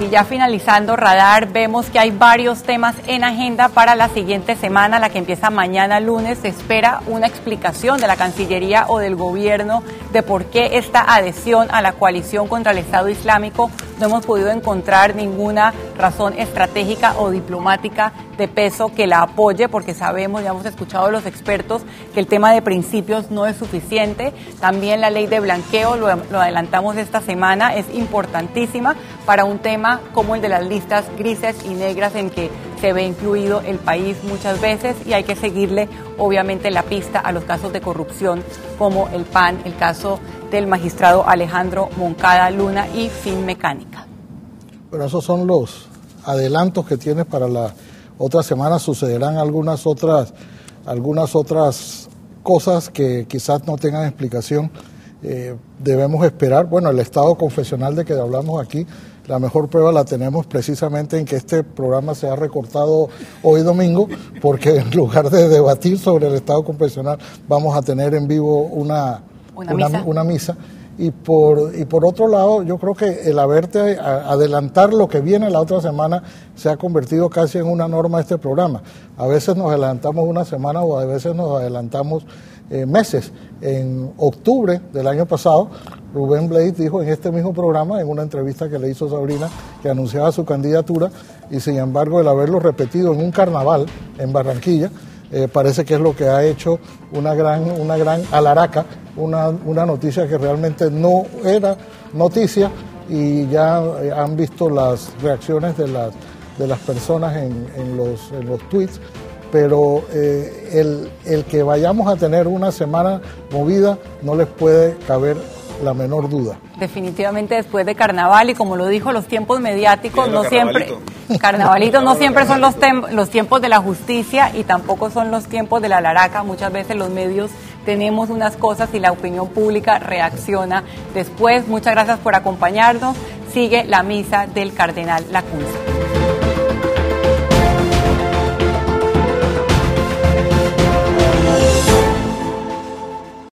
Y ya finalizando Radar, vemos que hay varios temas en agenda para la siguiente semana, la que empieza mañana lunes. Se espera una explicación de la Cancillería o del gobierno de por qué esta adhesión a la coalición contra el Estado Islámico no hemos podido encontrar ninguna razón estratégica o diplomática de peso que la apoye, porque sabemos, ya hemos escuchado a los expertos, que el tema de principios no es suficiente. También la ley de blanqueo, lo, lo adelantamos esta semana, es importantísima para un tema como el de las listas grises y negras en que se ve incluido el país muchas veces y hay que seguirle obviamente la pista a los casos de corrupción como el PAN, el caso del magistrado Alejandro Moncada Luna y Fin Mecánica. Bueno, esos son los adelantos que tienes para la otra semana. Sucederán algunas otras, algunas otras cosas que quizás no tengan explicación. Eh, debemos esperar, bueno, el estado confesional de que hablamos aquí la mejor prueba la tenemos precisamente en que este programa se ha recortado hoy domingo, porque en lugar de debatir sobre el Estado confesional, vamos a tener en vivo una, una, misa. Y por, y por otro lado, yo creo que el haberte adelantar lo que viene la otra semana se ha convertido casi en una norma este programa. A veces nos adelantamos una semana o a veces nos adelantamos eh, meses. En octubre del año pasado, Rubén Blade dijo en este mismo programa, en una entrevista que le hizo Sabrina, que anunciaba su candidatura, y sin embargo el haberlo repetido en un carnaval en Barranquilla, eh, parece que es lo que ha hecho una gran, una gran alaraca, una, una noticia que realmente no era noticia y ya eh, han visto las reacciones de las, de las personas en, en, los, en los tweets pero eh, el, el, que vayamos a tener una semana movida no les puede caber la menor duda. Definitivamente después de carnaval y como lo dijo, los tiempos mediáticos no siempre, carnavalitos no siempre son los, los tiempos de la justicia y tampoco son los tiempos de la laraca. Muchas veces los medios tenemos unas cosas y la opinión pública reacciona después. Muchas gracias por acompañarnos. Sigue la misa del cardenal Lacunza.